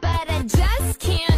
But I just can't